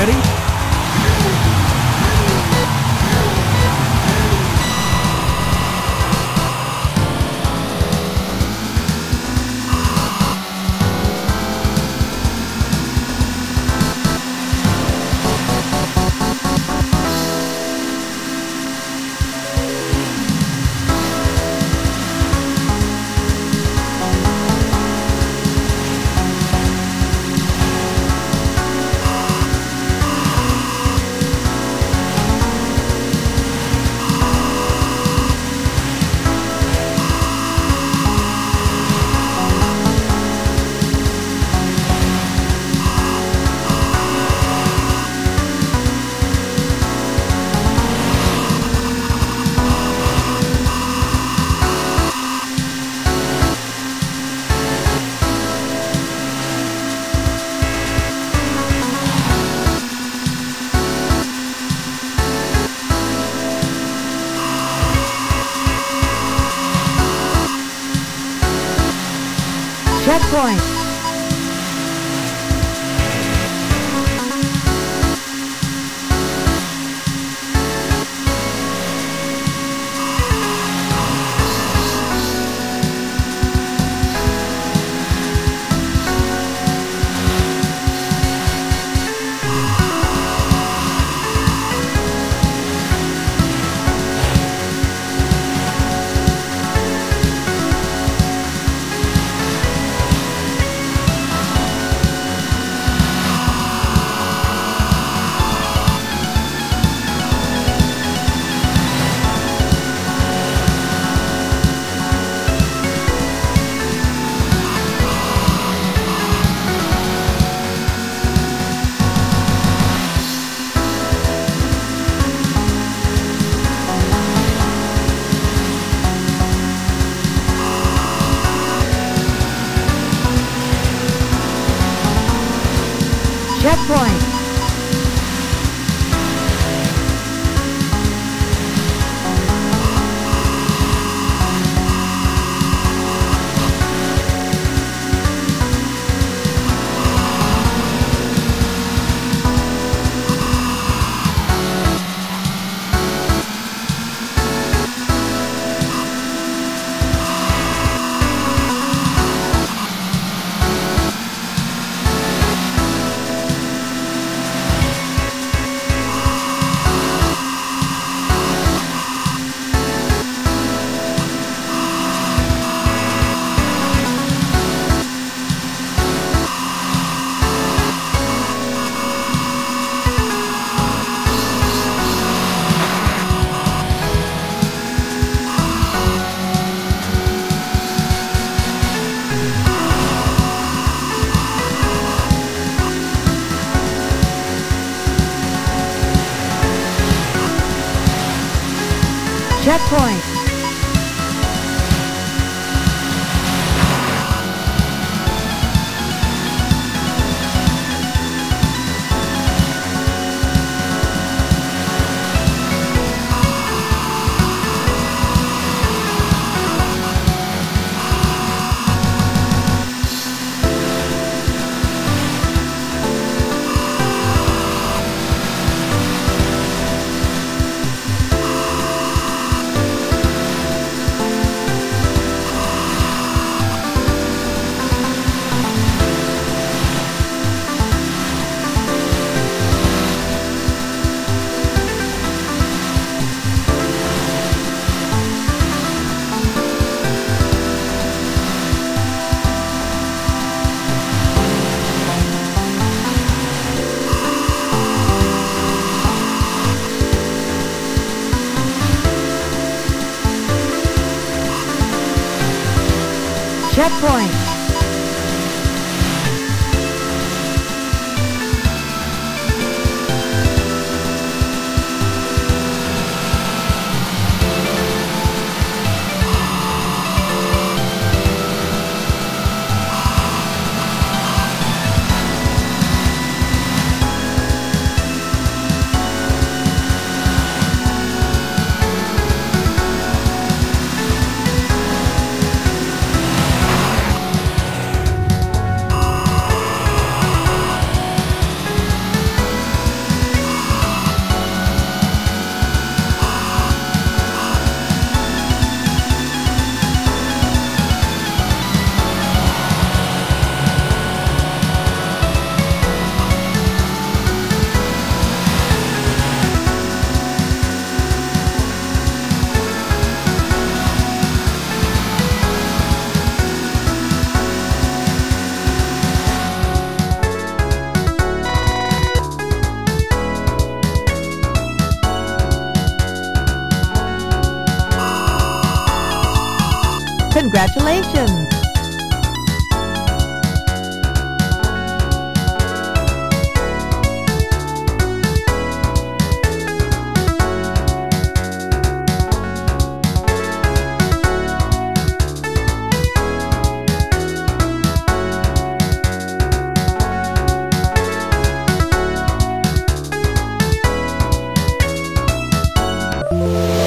Ready? Checkpoint. Checkpoint. Checkpoint. Congratulations! Música